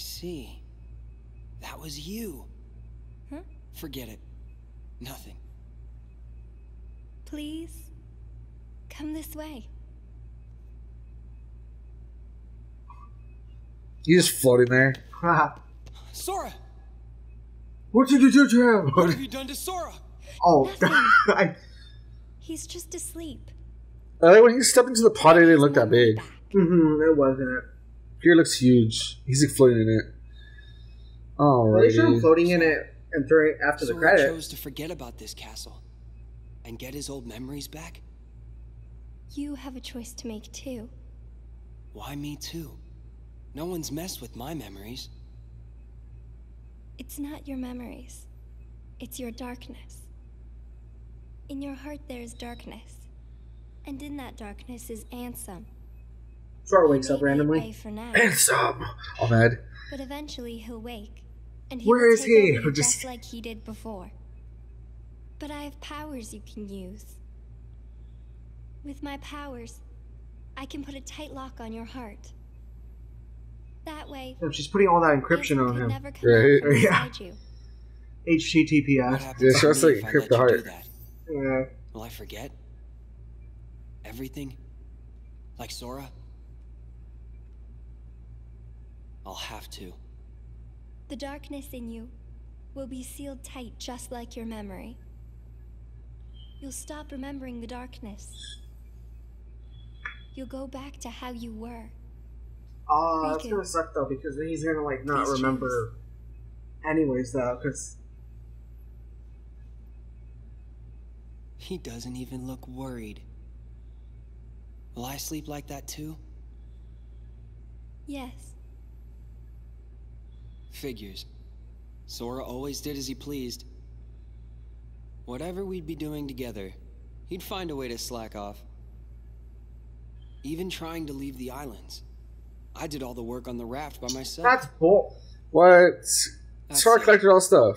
I see. That was you. Huh? Forget it. Nothing. Please, come this way. He's just floating there. Sora! what did you do to him? What have you done to Sora? oh, Nothing. I, He's just asleep. I like when he stepped into the pot, it didn't look that big. Mm-hmm, it wasn't. Here looks huge. He's like floating in it. Well, they showed him Alrighty. floating in it and throwing after the Sora credit. chose to forget about this castle and get his old memories back. You have a choice to make too. Why me too? No one's messed with my memories. It's not your memories. It's your darkness. In your heart there is darkness. And in that darkness is Ansem. Sora He wakes up randomly. bay for now, Handsome. All mad. but eventually he'll wake. And he Where will is take he? over just- just like he did before. But I have powers you can use. With my powers, I can put a tight lock on your heart. That way, And she's putting all that encryption on can him. never come Right. out Yeah. you. What HTTPS. Yeah, to so it's me like encrypt the heart. that? Yeah. Will I forget? Everything? Like Sora? I'll have to. The darkness in you will be sealed tight just like your memory. You'll stop remembering the darkness. You'll go back to how you were. Oh, that's gonna suck though because then he's gonna like not Please remember. Anyways, though, because He doesn't even look worried. Will I sleep like that too? Yes, Figures. Sora always did as he pleased. Whatever we'd be doing together, he'd find a way to slack off. Even trying to leave the islands. I did all the work on the raft by myself. that's bull. What? That's Sora collected all stuff.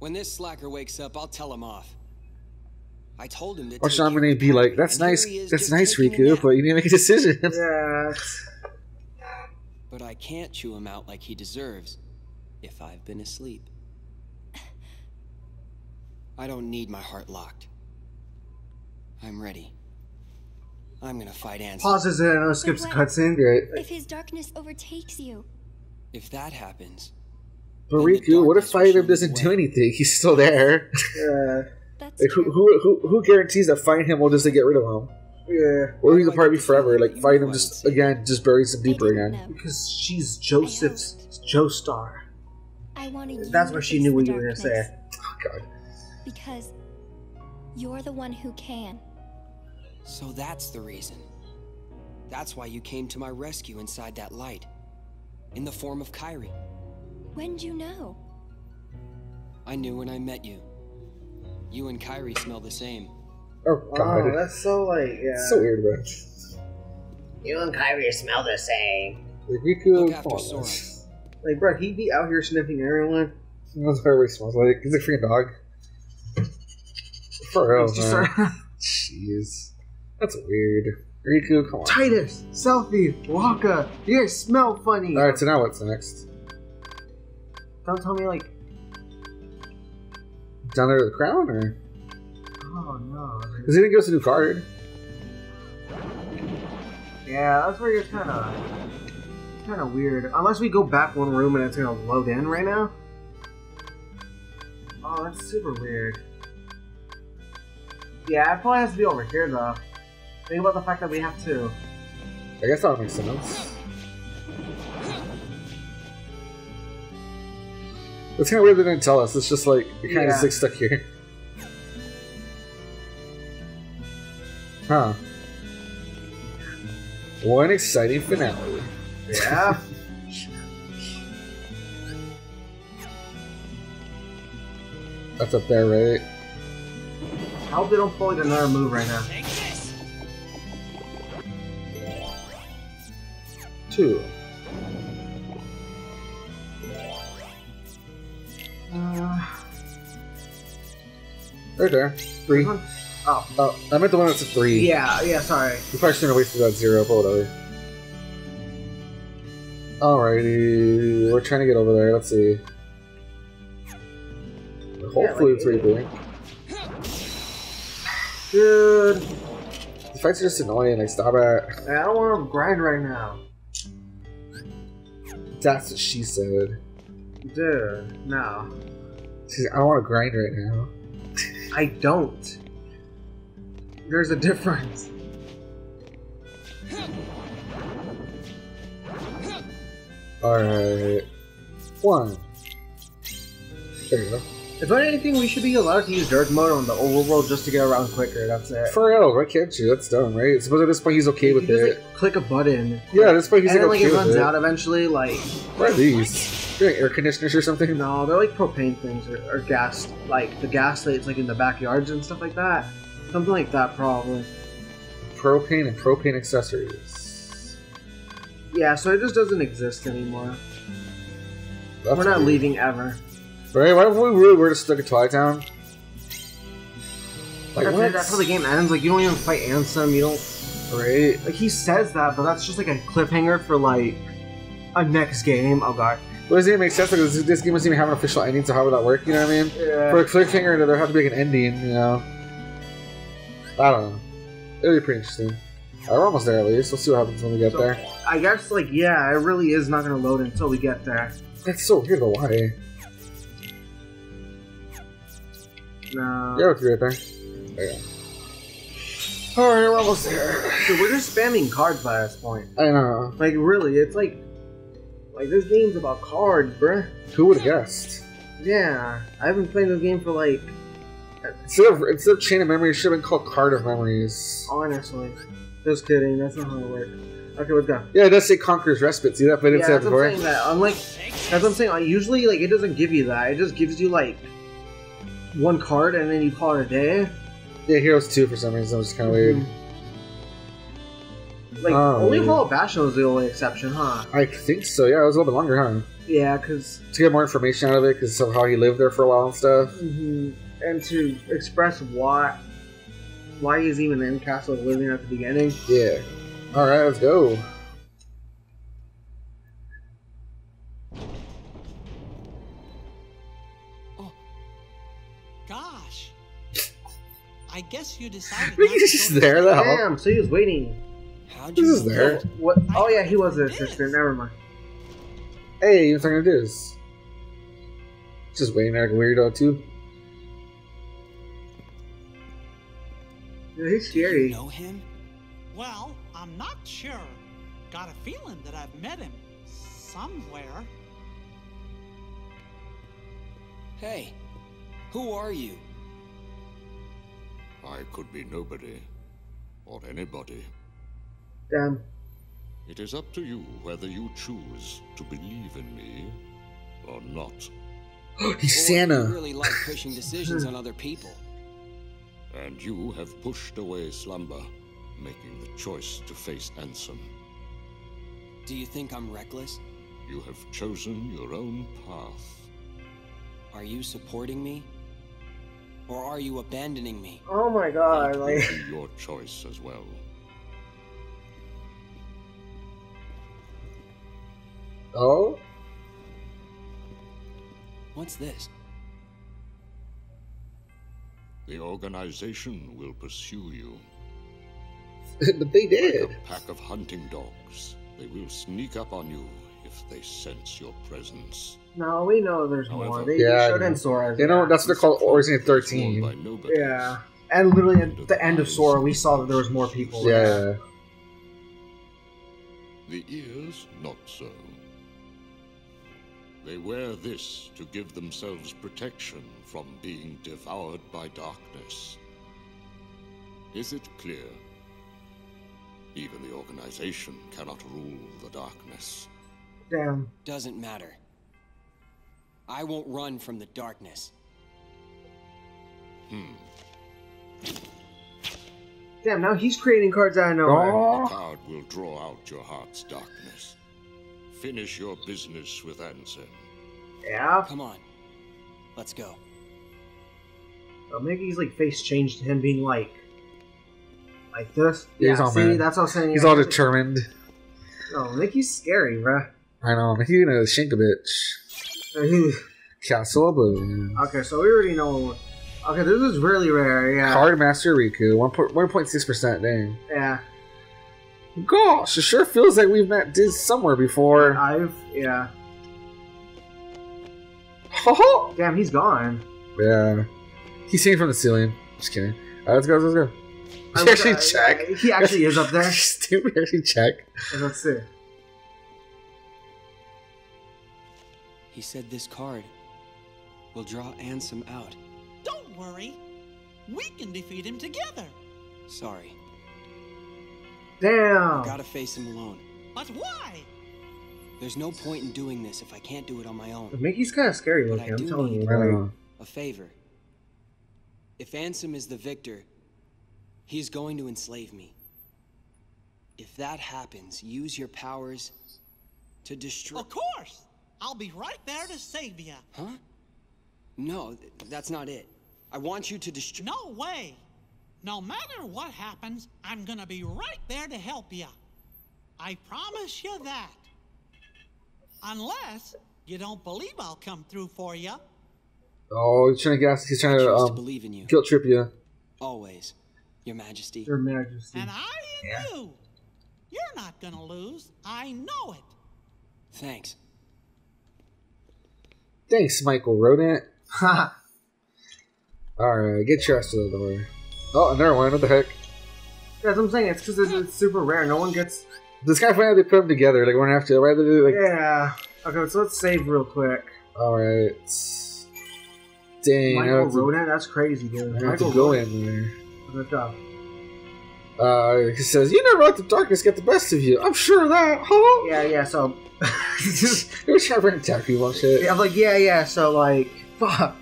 When this slacker wakes up, I'll tell him off. I told him to Or take so I'm gonna be like, that's nice. That's nice, Riku, but you need to make a decision. Yeah. But I can't chew him out like he deserves if I've been asleep. I don't need my heart locked. I'm ready. I'm gonna fight Ansem. Pauses it and skips the wait. cutscene. Right. if his darkness overtakes you, If that happens, But Riku, what if darkness will Fire Emblem doesn't do anything? He's still there. Yeah. that's Like, who, who, who, who guarantees that fighting him will just like, get rid of him? Yeah. Or he's do a I part of get me forever. Like, that you fight him just again, just buries him I deeper didn't again. know. Because she's Joseph's Joestar. I wanted you That's to what she knew what you were gonna say. Oh, God. Because you're the one who can. so that's the reason. That's why you came to my rescue inside that light. In the form of Kairi. When'd you know? I knew when I met you. You and Kairi smell the same. Oh, God. Oh, that's so like yeah. It's so weird, bro. You and Kairi smell the same. Like, Riku, Look after Sora. Man. Like, bro, he'd be out here sniffing everyone. That's what everybody smells like. He's a freaking dog. For real, Just man. start- Jeez. That's weird. Riku, come on. Tidus, Selphie, Wakka, you guys smell funny. Alright, so now what's next? Don't tell me like, Down there with the crown, or? oh no. Because he didn't give us a new card. Yeah, that's where you're kind of, kind of weird. Unless we go back one room and it's gonna load in right now. Oh, that's super weird. Yeah, it probably has to be over here though. Think about the fact that we have to. I guess that makes sense. It's kind of weird they didn't tell us. It's just like, you're kind of Yeah. like stuck here. Huh. One exciting finale. Yeah. That's up there, right? I hope they don't pull like another move right now. Two. Uh, Right there. Three. Oh. Oh, I meant the one that's a three. Yeah, yeah, sorry. We probably shouldn't have wasted that zero, but whatever. Alrighty, we're trying to get over there. Let's see. Hopefully, it's what you. Dude, The fights are just annoying. Like, stop it. I don't want to grind right now. That's what she said. Dude, no. She's, I don't want to grind right now. I don't. There's a difference. Alright. One. There you go. If anything, we should be allowed to use dark mode on the overworld just to get around quicker. That's it. For real, why can't you? That's dumb, right? Suppose at this point he's okay You with just, it. like, click a button. Yeah, at this point he's and like, then, like okay it with runs it. out eventually. Like What are these? They're like air conditioners or something? no, they're like propane things or, or gas, like the gas that's like in the backyards and stuff like that. Something like that, probably. Propane and propane accessories. Yeah, so it just doesn't exist anymore. That's We're not weird. leaving ever. Right? What if we really were just stuck in Twilight Town? Like, That's, what? that's how the game ends. Like you don't even fight Ansem. You don't Right? like he says that, but that's just like a cliffhanger for like a next game. Oh god. But doesn't even make sense because this, this game doesn't even have an official ending, so how would that work? You know what I mean? Yeah. For a cliffhanger, there have to be like an ending, you know? I don't know. It'll be pretty interesting. We're almost there at least. We'll see what happens when we get So- there. I guess like yeah, it really is not gonna load until we get there. That's so weird, though. Why? No. Yeah, it's right there. There you go. Alright, we're almost there. So we're just spamming cards by this point. I know. Like really, it's like like this game's about cards, bruh. Who would have guessed? Yeah, I've been playing this game for like Instead of, instead of Chain of Memories, it should have been called Card of Memories. honestly. Just kidding. That's not how it works. Okay, let's go. Yeah, it does say Conqueror's Respite. See that? But it didn't yeah, say that that's what I'm before. saying. That unlike that's what I'm saying. Like, usually, like it doesn't give you that. It just gives you like one card and then you call it a day. Yeah, Heroes 2 for some reason, which is kind of weird. Mm-hmm. Like Oh, only. Hollow Bastion was the only exception, huh? I think so, yeah, it was a little bit longer, huh? Yeah, because To get more information out of it, because of how he lived there for a while and stuff. Mm-hmm. and to express why why he's even in Castle Oblivion at the beginning. Yeah. Alright, let's go. Oh, gosh. I guess you decided. He's not just there, the- the hell? Damn, so he was waiting. How'd This you is know there. What? Oh yeah, he was the assistant. Never mind. Hey, what's I gonna do this? Just waiting there like a weirdo, too. Yeah, he's Do you know him? Well, I'm not sure. Got a feeling that I've met him somewhere. Hey, who are you? I could be nobody, or anybody. Damn. It is up to you whether you choose to believe in me or not. He's Santa. really like pushing decisions on other people. And you have pushed away slumber, making the choice to face Ansem. Do you think I'm reckless? You have chosen your own path. Are you supporting me? Or are you abandoning me? Oh my god, It will like be your choice as well. Oh? What's this? The organization will pursue you. but they Like did. a pack of hunting dogs, they will sneak up on you if they sense your presence. no, we know there's more. However- They, Yeah, showed in Sora. You know, that's what they're called Origin 13. Yeah, and literally at the end of Sora, we saw that there was more people. Yeah. The ears, not so. They wear this to give themselves protection from being devoured by darkness. Is it clear? Even the organization cannot rule the darkness. Damn. Doesn't matter. I won't run from the darkness. Hmm. Damn. Now he's creating cards out of nowhere. The Oh. card will draw out your heart's darkness. Finish your business with Ansem. Yeah. Come on. Let's go. So Mickey's like face changed to him being like, like this. Yeah, he's yeah. all See, mad. that's what I'm saying. He's all determined. Oh, Mickey's scary, bruh. I know, he's gonna shank a bitch. Castle Oblivion. okay, so we already know. Okay, this is really rare. Yeah. Card Master Riku, 1.6%, dang. Yeah. Gosh, it sure feels like we've met Diz somewhere before. I've. Yeah. Ho Damn, he's gone. Yeah. He's singing from the ceiling. Just kidding. Alright, let's go, let's go. I He was- actually uh, check. He actually is up there. Stupid, actually check. Let's see. He said this card will draw Ansem out. Don't worry. We can defeat him together. Sorry. Damn. Gotta face him alone. But why? There's no point in doing this if I can't do it on my own. Mickey's kind of scary But looking. I I'm telling you. need- I. A favor. If Ansem is the victor, he's going to enslave me. If that happens, use your powers to destroy. Of course. I'll be right there to save you. Huh? No, th- that's not it. I want you to destroy. No way. No matter what happens, I'm gonna be right there to help you. I promise you that. Unless you don't believe I'll come through for you. Oh, he's trying to gas. He's trying choose to to um, believe in you. guilt trip you. Always. Your Majesty. Your Majesty. And I and you. You're not gonna lose. I know it. Thanks. Thanks, Michael Rodent. Ha. Alright, get your ass to the door. Oh, another one. What the heck? That's what I'm saying. It's because it's, it's super rare. No one gets. This guy finally put them together. Like we're gonna have to rather do like. Yeah. Okay, so let's save real quick. Alright. Dang, I Michael Rodan, that's crazy, dude. I have Michael to go in there. Good job. Uh, he says, "You never let the darkness get the best of you." I'm sure of that. Huh? Yeah, yeah. So, He was trying to attack people and shit. yeah, I'm like, yeah, yeah. So, like, fuck.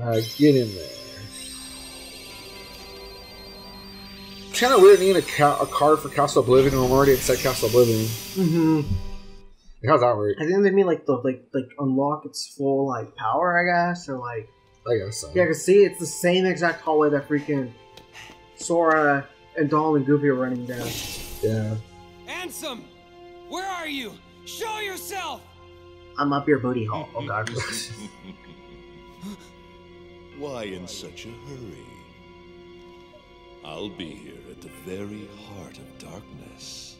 Uh, get in there. Kind of weird needing a, ca- a card for Castle Oblivion when I'm already inside Castle Oblivion. Mm-hmm. Like, how's that work? I think they mean like the like like unlock its full like power, I guess, or like I guess so. yeah. Cause see, it's the same exact hallway that freaking Sora and Donald and Goofy are running down. Yeah. Ansem! Where are you? Show yourself! I'm up your booty hole. Oh god. Why in such a hurry? I'll be here at the very heart of darkness,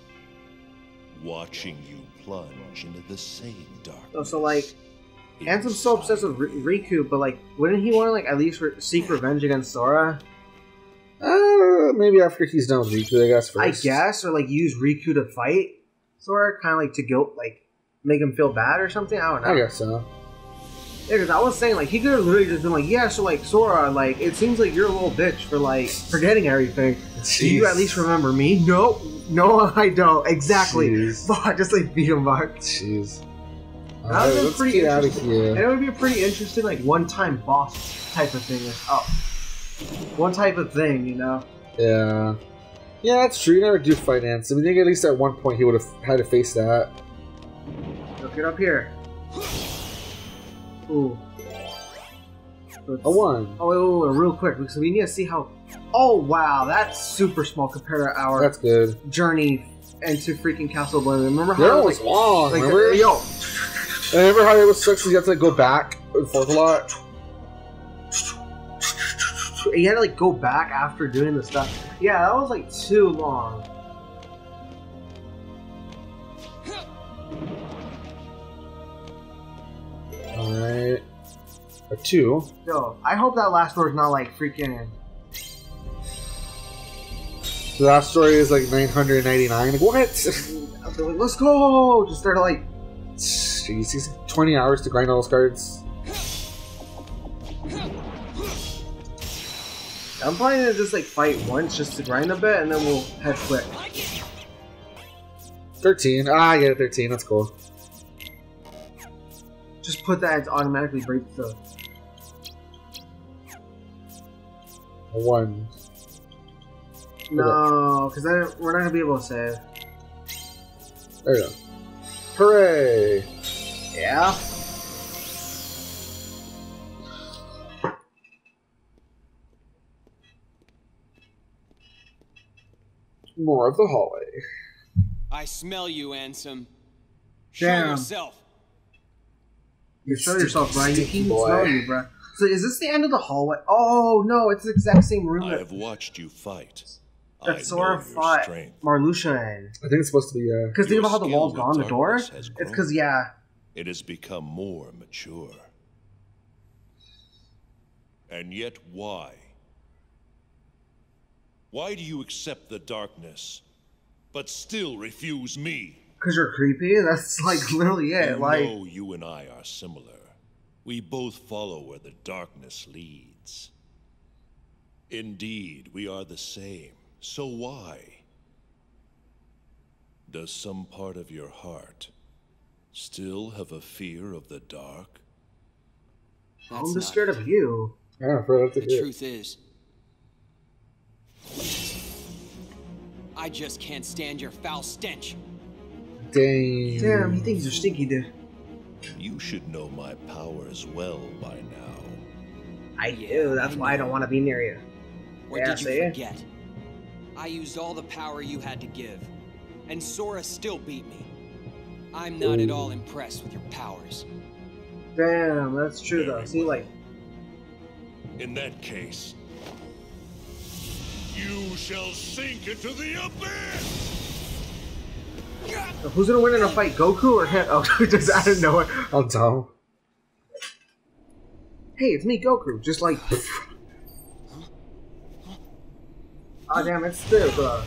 watching you plunge into the same darkness. Oh, so, like, Ansem's so obsessed with R- Riku, but like, wouldn't he want to like at least re- seek revenge against Sora? Uh, maybe after he's done with Riku, I guess. I guess, or like use Riku to fight Sora, kind of like to guilt, like make him feel bad or something. I don't know. I guess so. Yeah, because I was saying like he could have literally just been like, yeah, so like Sora, like it seems like you're a little bitch for like forgetting everything. Do you at least remember me? No, no, I don't. Exactly. Jeez. Fuck, just like beat him up. Jeez. That would've been pretty get out of interesting. And it would be a pretty interesting like one-time boss type of thing. Like, oh, one type of thing, you know? Yeah. Yeah, that's true. You never do finance. I mean, I think at least at one point he would have had to face that. Look get up here. Ooh. So A one. Oh, wait, wait, wait, real quick, because we need to see how. Oh wow, that's super small compared to our That's good. journey into freaking Castle Oblivion. Remember how That it was was long. like, remember? like yo, remember how it was sucks? You have to like, go back and forth a lot. you had to like go back after doing the stuff. Yeah, that was like too long. All right. A two. Yo, I hope that last door is not like freaking. The last story is like 999. Like what? I'll like, let's go. Just start to like. Jeez, he's 20 hours to grind all those cards. I'm planning to just like fight once just to grind a bit, and then we'll head quick. 13. Ah, I get it. 13. That's cool. Just put that to automatically break the. A one. No, because then we're not gonna be able to save. There you go. Hooray! Yeah. More of the hallway. I smell you, Ansem. Show Damn. yourself. You show yourself, Brian. You Sticky can boy. smell you, bro. So is this the end of the hallway? Oh no, it's the exact same room I have watched you fight. I that Sora know your fought strength. Marluxia in. I think it's supposed to be uh Because think Your about how the skill wall's with gone, the door. has It's because yeah, It has become more mature. And yet, why? Why do you accept the darkness, but still refuse me? Because you're creepy. That's like literally it. you Like know you and I are similar. We both follow where the darkness leads. Indeed, we are the same. So why? Does some part of your heart still have a fear of the dark? That's I'm not just scared it. of you. I don't know, bro, that's The good. truth is, I just can't stand your foul stench. Dang. Damn, he thinks you're stinky, dude. You should know my powers well by now. I do. That's why I don't want to be near you. What Yeah, did you see? forget? I used all the power you had to give, and Sora still beat me. I'm not at all impressed with your powers. Damn, that's true though. See, like, In that case, you shall sink into the abyss! Who's gonna win in a fight, Goku or him? Oh, just out of nowhere. I'm dumb. Hey, it's me, Goku. Just like, oh damn, it's the uh,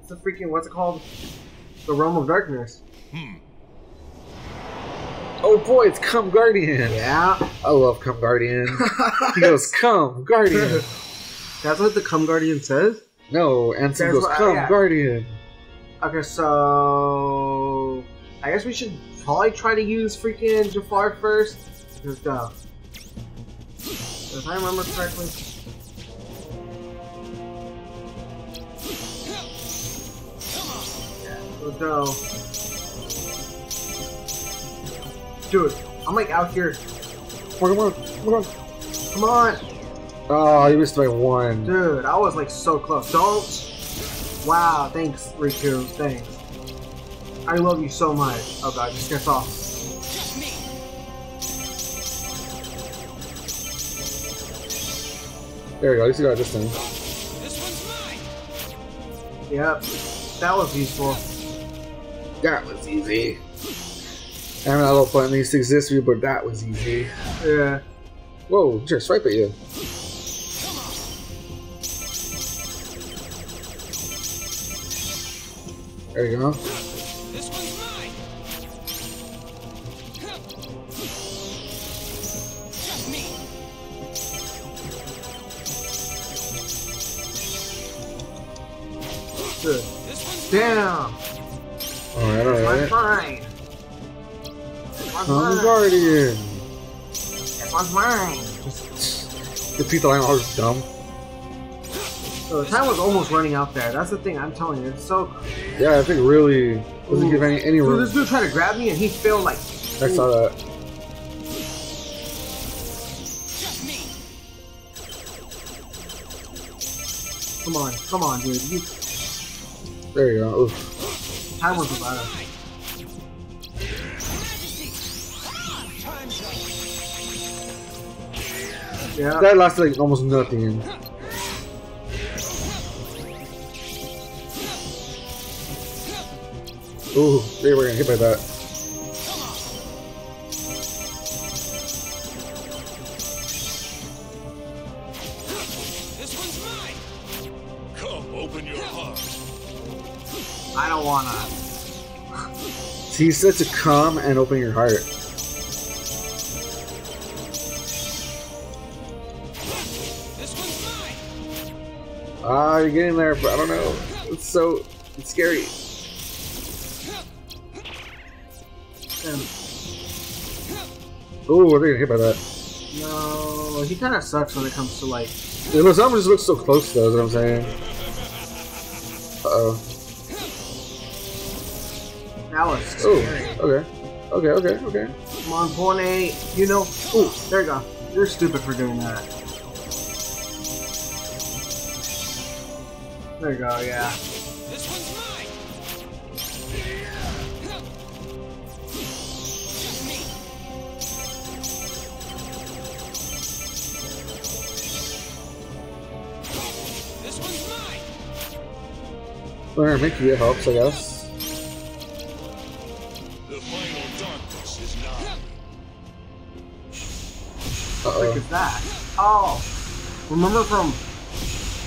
it's the freaking what's it called? The realm of darkness. Hmm. Oh boy, it's Come Guardian. Yeah, I love Come Guardian. he goes, Come Guardian. that's what the Cum Guardian says. No, That's goes, what- Come yeah. Guardian. Okay, so I guess we should probably try to use freaking Jafar first. Just uh, if I remember correctly. Yeah, let's go. Dude, I'm like out here. Come on, come on. Come on, Oh, you missed by one. dude. I was like so close. Don't. Wow, thanks, Riku. Thanks. I love you so much. Oh god, just gets off. Just me. There we go, at least you got this thing. This one's mine. Yep, that was useful. That was easy. I a little point these to exist for you, but that was easy. Yeah. Whoa, just swipe at you. There you go. This one's mine. Just me. Good. This one's Damn. Alright, I'm fine. This one's Come mine. Guardian. This one's mine. The line, I was dumb. So the time was almost running out there. That's the thing I'm telling you. It's so. Yeah, I think really doesn't give any any Dude, room. this dude tried to grab me and he failed like. I saw that. Come on, come on, dude. You, There you go. Oof. time was about it. Yeah. That lasted like almost nothing. Ooh, they were gonna hit by that. This one's mine. Come, open your heart. I don't wanna. He said to come and open your heart. This one's mine. Ah, you're getting there, but I don't know. It's so it's scary. Ooh, they're gonna hit by that. no, he kind of sucks when it comes to like. Know, some just look so close though, is what I'm saying. Uh oh. That was Oh, scary. okay. Okay, okay, okay. Come on, Pone. You know. Ooh, there you go. You're stupid for doing that. There you go. Yeah. Well, Mickey, it helps, I guess. The final darkness is nigh. What is that? Oh, remember from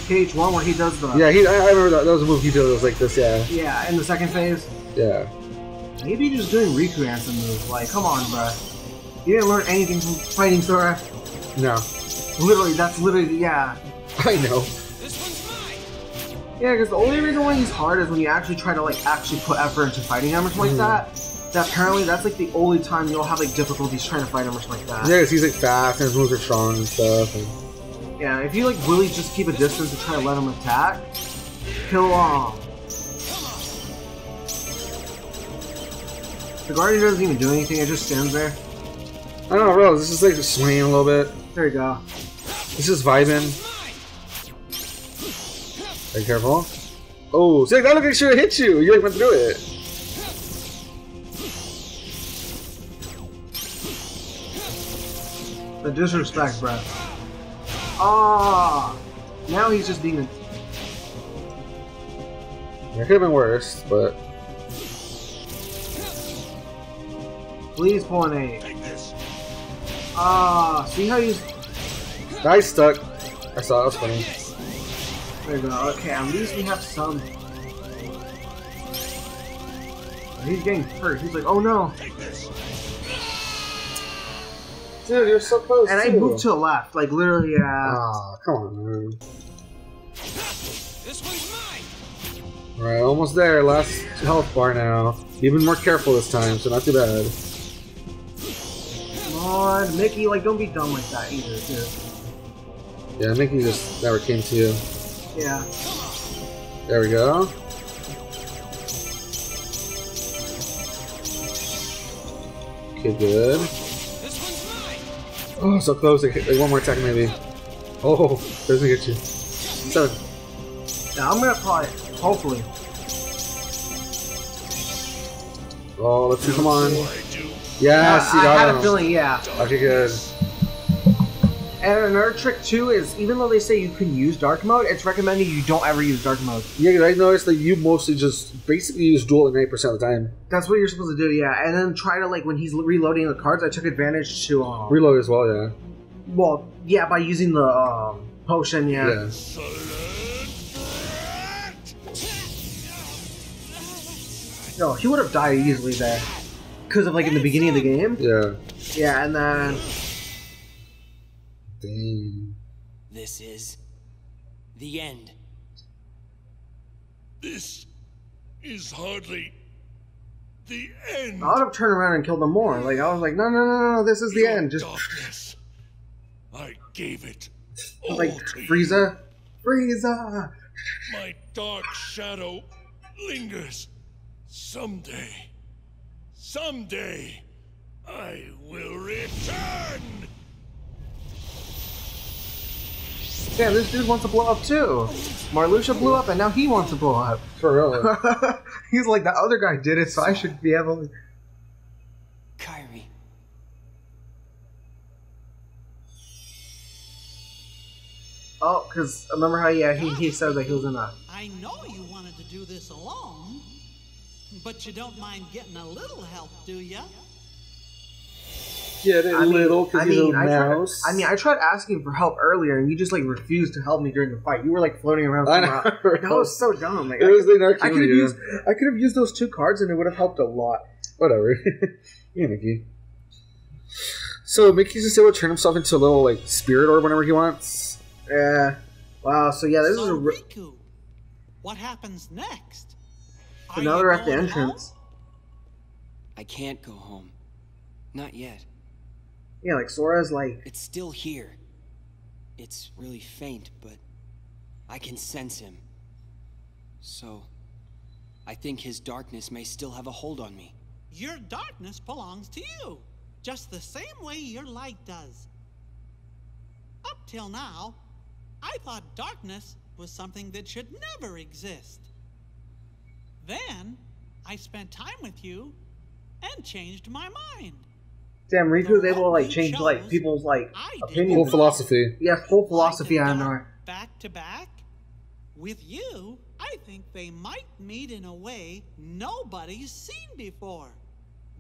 KH1 where he does the Yeah, he. I, I remember that. That was a move he did. That was like this. Yeah, yeah in the second phase. yeah. Maybe you're just doing Riku Ansem moves. Like, come on, bruh. You didn't learn anything from fighting Sora. No, Literally, that's literally yeah. I know. Yeah, because the only reason why he's hard is when you actually try to like actually put effort into fighting him or something Hmm. like that. That apparently that's like the only time you'll have like difficulties trying to fight him or something like that. Yeah, 'cause he's like fast and his moves are strong and stuff. And... Yeah, if you like really just keep a distance and try to let him attack, he'll um. The guardian doesn't even do anything; it just stands there. I don't know, bro. This is like swinging a little bit. There you go. This is vibing. Be careful. Oh, see, like, that looked like it should have hit you. You like went through it. The disrespect, bruh. Ah, now he's just being. It could have been worse, but Please pull an eight. Ah, see how he's. I stuck. I saw it. That was funny. There you go. Okay, at least we have some. He's getting hurt. He's like, oh no. Dude, you're so close. And I too. moved to the left. Like, literally, yeah. Ah, come on, man. Alright, almost there. Last health bar now. Even more careful this time, so not too bad. Come on, Mickey, like, don't be dumb like that either, dude. Yeah, Mickey just never came to you. Yeah. There we go. Okay, good. Oh, so close. Like, like one more attack, maybe. Oh, doesn't get you. Seven. Yeah, I'm gonna probably, hopefully. Oh, let's see. Come on. I do. Yes, you I, I got had him. a feeling, yeah. Okay, good. And another trick too is even though they say you can use dark mode, it's recommended you don't ever use dark mode. Yeah, 'cause I noticed that you mostly just basically use dual at 90% of the time. That's what you're supposed to do, yeah. And then try to like when he's reloading the cards, I took advantage to um, Reload as well, yeah. well, yeah, by using the um, potion, yeah. Yeah. No, he would have died easily there because of like in the beginning of the game. Yeah. Yeah, and then Dang. This is the end. This is hardly the end. I would have turned around and killed him more. Like I was like, no, no, no, no, no, this is the Your end. Just darkness. I gave it all like to you. Frieza, Frieza. My dark shadow lingers. Someday, someday, I will return. Yeah, this dude wants to blow up too. Marluxia blew up, and now he wants to blow up. For real. He's like, the other guy did it, so I should be able. to... Kairi. Oh, because remember how yeah he, he said that he was in a I know you wanted to do this alone, but you don't mind getting a little help, do ya? Get it I mean, little because I he's mean, a I tried, mouse. I mean, I tried asking for help earlier, and you just like refused to help me during the fight. You were like floating around. I know. That was so dumb. Like, It I was could- the I could have used I could have used those two cards, and it would have helped a lot. Whatever. yeah, Mickey. So Mickey's just able to turn himself into a little like spirit or whenever he wants. Yeah. Wow. So yeah, this is a. Re- Riku, what happens next? so now they're at the going entrance. I can't go home. Not yet. Yeah, like Sora's like. It's still here. It's really faint, but I can sense him. So, I think his darkness may still have a hold on me. Your darkness belongs to you, just the same way your light does. Up till now, I thought darkness was something that should never exist. Then, I spent time with you and changed my mind. Damn, Riku was The able to like change like people's like I did. Whole philosophy. Yeah, whole philosophy on dark, our. Back to back, with you I think they might meet in a way nobody's seen before.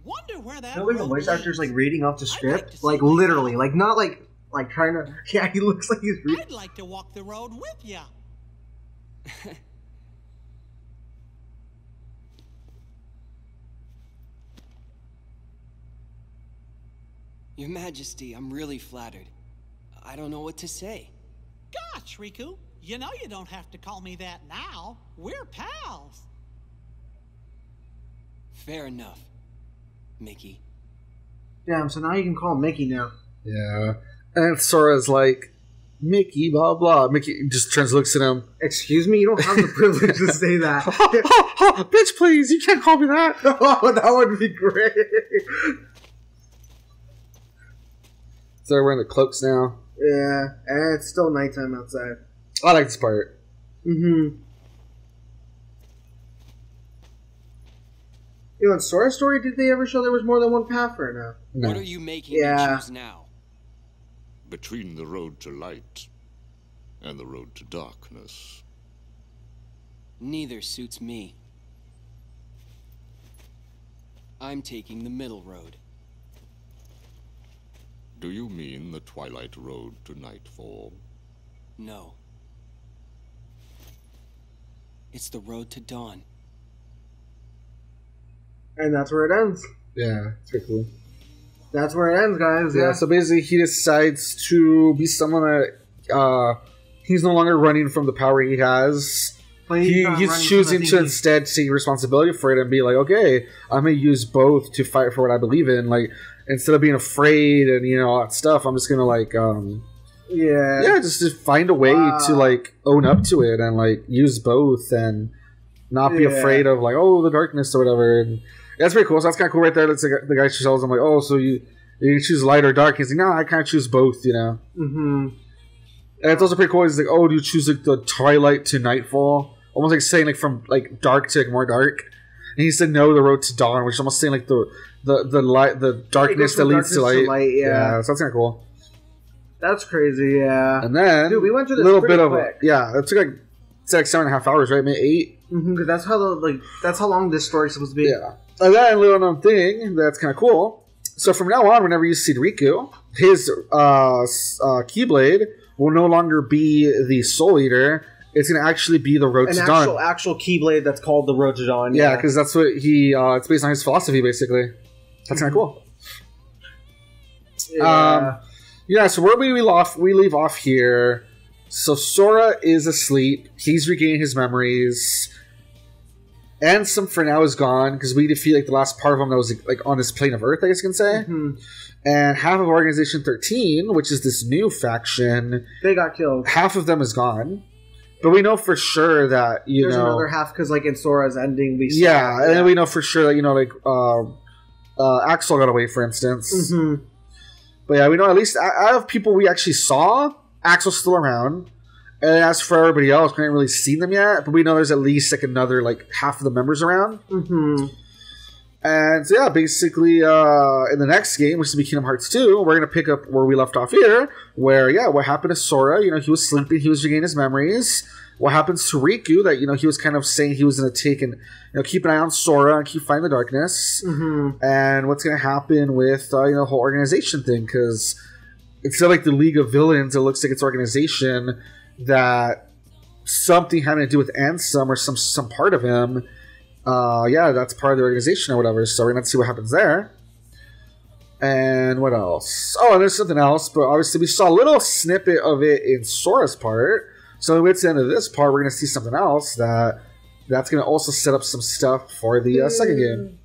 Wonder where that You know, like the road voice actor's like reading off the I'd like script, like literally, like not like like trying to. Yeah, he looks like he's reading. I'd like to walk the road with ya. Your Majesty, I'm really flattered. I don't know what to say. Gosh, Riku, you know you don't have to call me that now. We're pals. Fair enough, Mickey. Damn, so now you can call Mickey now. Yeah. And Sora's like, Mickey, blah, blah. Mickey just turns, looks at him. Excuse me, you don't have the privilege to say that. Bitch, please, you can't call me that. oh, that would be great. So they're wearing the cloaks now. Yeah, and it's still nighttime outside. I like this part. Mm-hmm. You know, in Sora's story, did they ever show there was more than one path for it now? No. What are you making Yeah. me choose now? Between the road to light and the road to darkness. Neither suits me. I'm taking the middle road. Do you mean the twilight road to nightfall? No. It's the road to dawn. And that's where it ends. Yeah, it's pretty cool. That's where it ends, guys. Yeah, Yeah. so basically he decides to be someone that uh, he's no longer running from the power he has. He, he's choosing to instead take responsibility for it and be like, okay, I'm gonna use both to fight for what I believe in. Like instead of being afraid and you know all that stuff, I'm just gonna like um Yeah. yeah, just to find a way Wow. to like own up to it and like use both and not be Yeah. afraid of like oh the darkness or whatever. And that's pretty cool. So that's kind of cool right there. That's like, the guy she tells him like oh so you you can choose light or dark. He's like no I kind of choose both. You know. Mm-hmm. And it's also pretty cool. He's like, "Oh, do you choose like the twilight to nightfall?" Almost like saying like from like dark to like more dark. And he said, "No, the road to dawn," which is almost saying like the the the light, the darkness that leads to light. to light, yeah. so that's kind of cool. That's crazy. Yeah. And then, Dude, we went through a little bit of quick. yeah. It took like it's like seven and a half hours, right? Maybe eight. Mm-hmm, Because that's how the like that's how long this story's supposed to be. Yeah. And then little known thing that's kind of cool. So from now on, whenever you see Riku, his uh, uh, Keyblade will no longer be the Soul Eater. It's going to actually be the Road An to actual Dawn. actual keyblade that's called the Road to Dawn. Yeah, because that's what he. Uh, it's based on his philosophy, basically. That's kind of cool. yeah. Um, yeah. So where we leave off, we leave off here. So Sora is asleep. He's regaining his memories. Ansem for now is gone because we defeat like the last part of him that was like on this plane of Earth, I guess you can say. Mhm. And half of Organization 13, which is this new faction, they got killed. half of them is gone. But we know for sure that you There's know another half because like in Sora's ending, we saw- Yeah, and then we know for sure that you know, like uh, uh, Axel got away, for instance. Mhm. But yeah, we know at least out of people we actually saw, Axel's still around. And as for everybody else, we haven't really seen them yet. But we know there's at least like another like half of the members around. Mhm. And so yeah, basically, uh, in the next game, which is be Kingdom Hearts 2, we're gonna pick up where we left off here, where yeah, what happened to Sora? You know, he was sleeping, he was regaining his memories. What happens to Riku? That you know, he was kind of saying he was gonna take and you know keep an eye on Sora and keep fighting the darkness. Mhm. And what's gonna happen with uh, you know the whole organization thing? Because instead of like the League of Villains, it looks like it's organization that something having to do with Ansem or some some part of him uh, yeah, that's part of the organization or whatever. So we're gonna see what happens there. And what else? Oh, and there's something else, but obviously we saw a little snippet of it in Sora's part. So when we get to the end of this part, we're gonna see something else that that's gonna also set up some stuff for the uh, second game.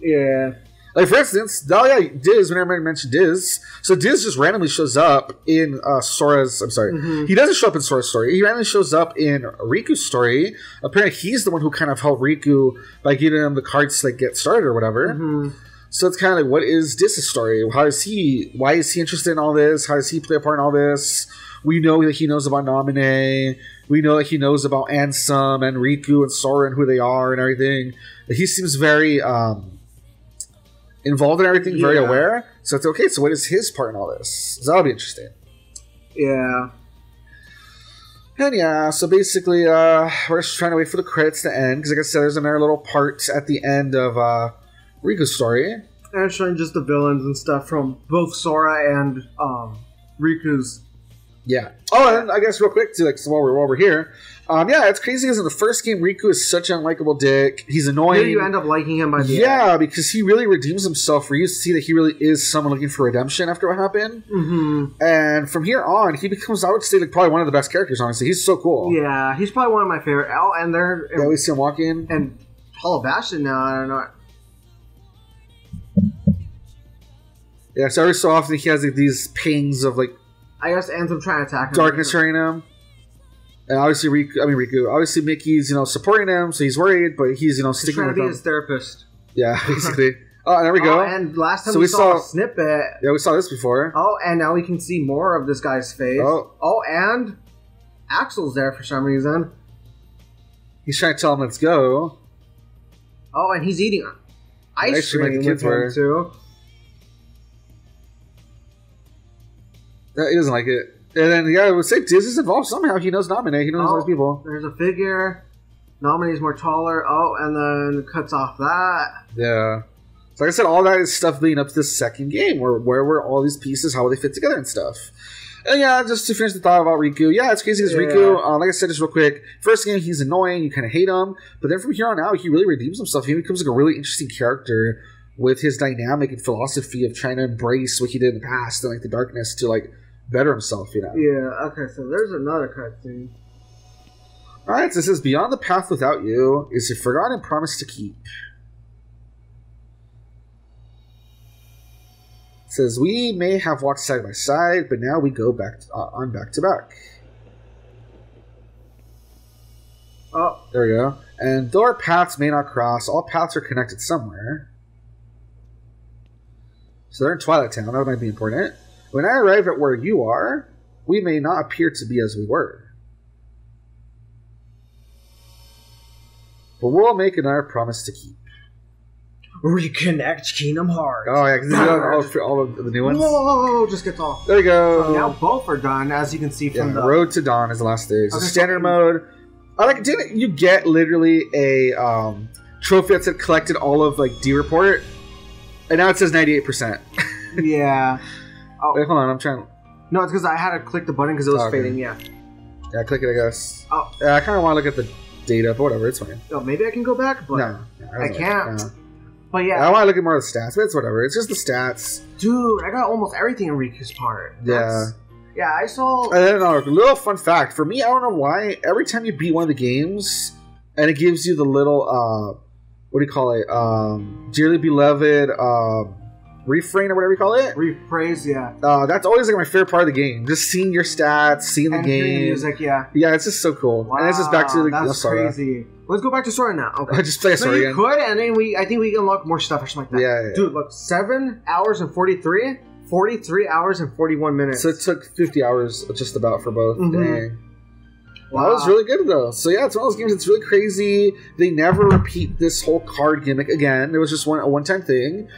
Yeah. Like for instance, yeah, Diz. Whenever I mentioned Diz, so Diz just randomly shows up in uh, Sora's. I'm sorry, Mhm. he doesn't show up in Sora's story. He randomly shows up in Riku's story. Apparently, he's the one who kind of helped Riku by giving him the cards to like get started or whatever. Mhm. So it's kind of like, what is Diz's story? How is he? Why is he interested in all this? How does he play a part in all this? We know that he knows about Namine. We know that he knows about Ansem and Riku and Sora and who they are and everything. He seems very um, involved in everything, very Yeah. aware. So it's okay. So what is his part in all this? So that'll be interesting. Yeah. And yeah, so basically, uh, we're just trying to wait for the credits to end because, like I said, there's another little part at the end of uh, Riku's story. And showing just the villains and stuff from both Sora and um, Riku's. Yeah. Oh, and I guess real quick too, like so while we're while we're here, um, yeah, it's crazy because in the first game, Riku is such an unlikable dick. He's annoying. Here you end up liking him by the yeah, because he really redeems himself. Where you see that he really is someone looking for redemption after what happened. Mm-hmm. And from here on, he becomes, I would say, like probably one of the best characters. Honestly, he's so cool. Yeah, he's probably one of my favorite. Oh, and they're Yeah, we see him walking. and Hollow Bastion now. I don't know. Yeah, so every so often he has like, these pings of like I guess Ansem trying to attack him. darkness hurting him. And obviously, Riku, I mean Riku. Obviously, Mickey's you know supporting him, so he's worried, but he's you know sticking He's trying to be him. his therapist. Yeah, basically. oh, there we go. Oh, and last time So we, we saw, saw- a snippet. yeah, we saw this before. Oh, and now we can see more of this guy's face. Oh. Oh, and Axel's there for some reason. He's trying to tell him let's go. Oh, and he's eating ice, Ice cream cream with him too. He doesn't like it. And then yeah, I would say Diz is involved somehow. He knows Naminé. He knows all Oh. these people. There's a figure. Naminé's more taller. Oh, and then cuts off that. Yeah. So like I said, all that is stuff leading up to the second game, where where were all these pieces, how they fit together and stuff. And yeah, just to finish the thought about Riku, yeah, it's crazy because Yeah. Riku, uh, like I said, just real quick, first game he's annoying, you kind of hate him, but then from here on out, he really redeems himself. He becomes like a really interesting character with his dynamic and philosophy of trying to embrace what he did in the past and like the darkness to like better himself, you know. Yeah. Okay. So there's another cutscene. All right, so this is Beyond the Path Without You is a forgotten promise to keep. It says we may have walked side by side, but now we go back to, uh, on back to back. Oh, There we go. And though our paths may not cross, all paths are connected somewhere. So they're in Twilight Town. That might be important. When I arrive at where you are, we may not appear to be as we were. But we'll make another promise to keep. reconnect Kingdom Hearts. Oh, yeah, because all, all of the new ones. Whoa! Just gets off. There you go. So now both are done, as you can see Yeah, from the. Road to Dawn is the last stage. So Okay, so- standard mode. I like. Didn't you get literally a um, trophy that said collected all of like D report, and now it says ninety eight percent. yeah. Wait, hold on. I'm trying. No, it's because I had to click the button because it was Okay. fading. Yeah. Yeah, click it. I guess. Oh. Yeah, I kind of want to look at the data, but whatever. It's fine. Oh, maybe I can go back, but no, no, I don't can't. no. but yeah, I want to look at more of the stats, but it's whatever. It's just the stats. dude, I got almost everything in Riku's part. That's- yeah, I saw. I don't know. A little fun fact for me. I don't know why. Every time you beat one of the games, and it gives you the little uh, what do you call it? Um, dearly beloved um, refrain or whatever you call it. rephrase, yeah. Uh, that's always like my favorite part of the game. Just seeing your stats, seeing the and game. music, yeah. Yeah, it's just so cool. Wow, and it's just back to the that's oh, crazy. Let's go back to Sora now. Okay. Just play a So story you again. could, and then we, I think we unlock more stuff or something like that. Yeah, yeah. Dude, look, seven hours and forty-three. 43 hours and 41 minutes. So it took 50 hours just about for both. Mhm. Dang. Well, that was really good though. So yeah, it's one of those games that's really crazy. They never repeat this whole card gimmick again. It was just one a one time thing,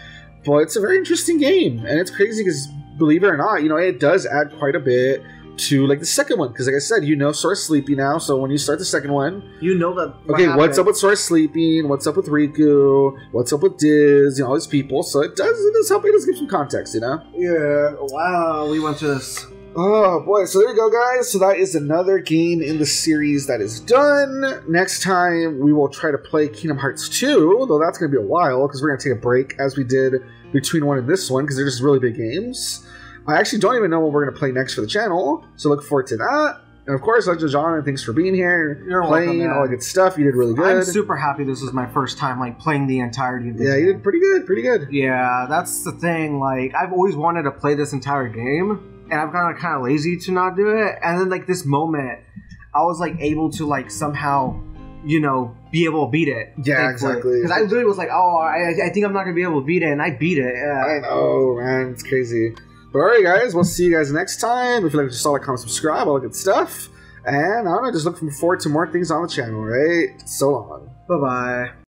but it's a very interesting game, and it's crazy because believe it or not, you know it does add quite a bit to like the second one. Because like I said, you know Sora's sleepy now, so when you start the second one, You know that. what okay, what's up with Sora sleeping? What's up with Riku? What's up with Diz? You know all these people. So it does it does help. It does give some context, you know. Yeah, wow, we went to this. Oh boy, so there you go, guys. So that is another game in the series that is done. Next time we will try to play Kingdom Hearts 2, though that's going to be a while because we're going to take a break as we did between one and this one because they're just really big games. I actually don't even know what we're going to play next for the channel, so look forward to that. And of course, Legend of John, thanks for being here, You're playing welcome, all the good stuff. You did really good. I'm super happy this was my first time like playing the entirety of the yeah, game. you did pretty good, pretty good. Yeah, that's the thing. Like, I've always wanted to play this entire game, and I've gotten kind of lazy to not do it. And then, like, this moment, I was like able to like somehow, you know, be able to beat it. Yeah, exactly. Because I literally was like, oh, I, I think I'm not gonna be able to beat it, and I beat it. Yeah. I know, man, it's crazy. But alright, guys, we'll see you guys next time. If you like just saw, like, comment, subscribe, all that good stuff. And I don't know, just looking forward to more things on the channel, right? So long. Bye bye.